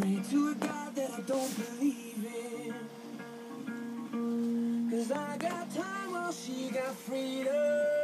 Pray to a God that I don't believe in. Cause I got time while she got freedom.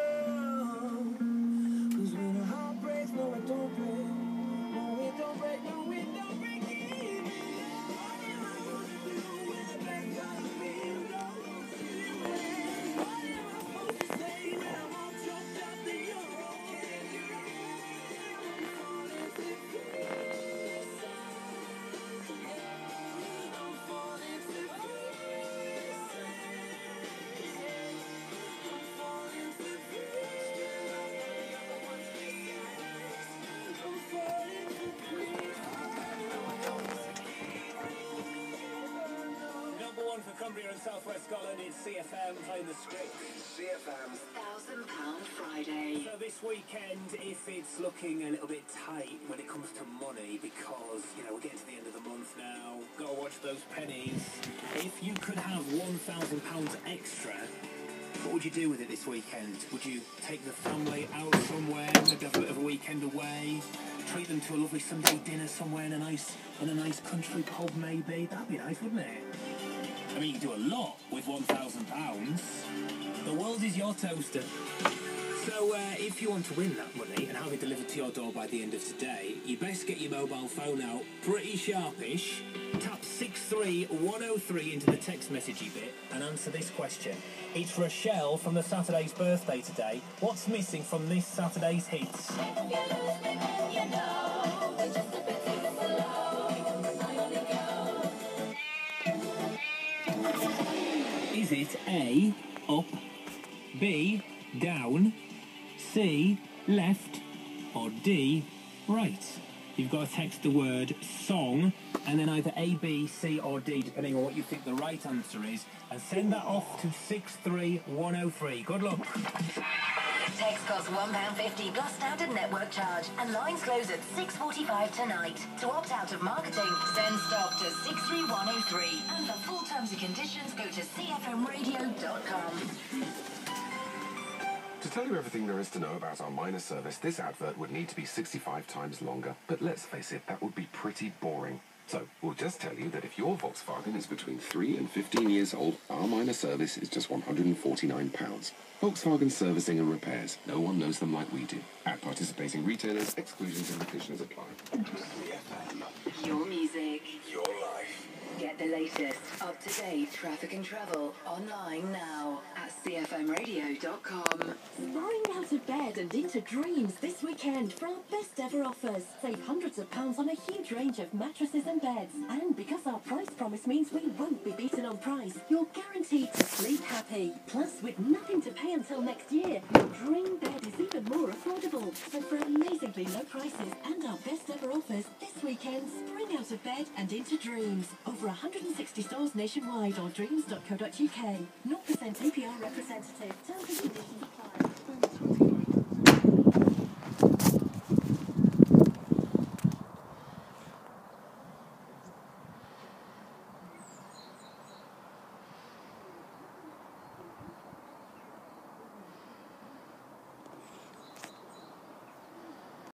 Southwest Scotland is CFM playing the script. CFM's Thousand Pound Friday. So this weekend, if it's looking a little bit tight when it comes to money, because you know we're getting to the end of the month now, gotta watch those pennies. If you could have one thousand pounds extra, what would you do with it this weekend? Would you take the family out somewhere, maybe have a bit of a weekend away, treat them to a lovely Sunday dinner somewhere in a nice in a nice country pub maybe? That'd be nice, wouldn't it? I mean, you can do a lot with one thousand pounds. The world is your toaster. So, uh, if you want to win that money and have it delivered to your door by the end of today, you best get your mobile phone out pretty sharpish. Tap 63103 into the text messagey bit and answer this question. It's Rochelle from the Saturday's birthday today. What's missing from this Saturday's hits? Is it A, up, B, down, C, left, or D, right? You've got to text the word song and then either A, B, C, or D, depending on what you think the right answer is, and send that off to 63103. Good luck. Text costs £1.50 plus standard network charge. And lines close at 6.45 tonight. To opt out of marketing, send stop to 63103. And for full terms and conditions, go to cfmradio.com. To tell you everything there is to know about our minor service, this advert would need to be 65 times longer. But let's face it, that would be pretty boring. So, we'll just tell you that if your Volkswagen is between 3 and 15 years old, our minor service is just £149. Volkswagen Servicing and Repairs. No one knows them like we do. At participating retailers, exclusions and conditions apply. Get the latest, up-to-date traffic and travel online now at cfmradio.com. Spring out of bed and into dreams this weekend for our best ever offers. Save hundreds of pounds on a huge range of mattresses and beds. And because our price promise means we won't be beaten on price, you're guaranteed to sleep happy. Plus, with nothing to pay until next year, your dream bed is even more affordable. So for amazingly low prices and our best ever offers, this weekend, spring out of bed and into dreams. Over 160 stores nationwide or dreams.co.uk. 0% APR representative. Terms and conditions apply.